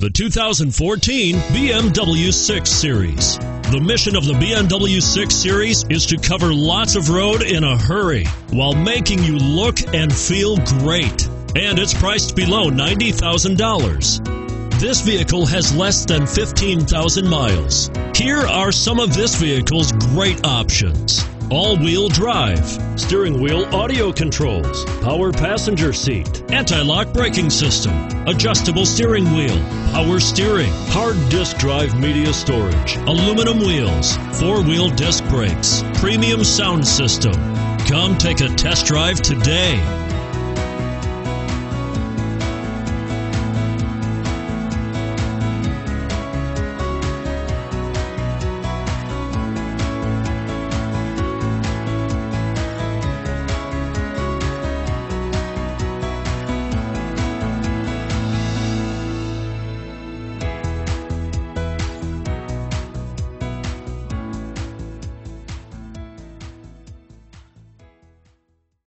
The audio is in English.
The 2014 BMW 6 Series. The mission of the BMW 6 Series is to cover lots of road in a hurry while making you look and feel great. And it's priced below $90,000. This vehicle has less than 15,000 miles. Here are some of this vehicle's great options all-wheel drive, steering wheel audio controls, power passenger seat, anti-lock braking system, adjustable steering wheel, power steering, hard disk drive media storage, aluminum wheels, four-wheel disc brakes, premium sound system. Come take a test drive today.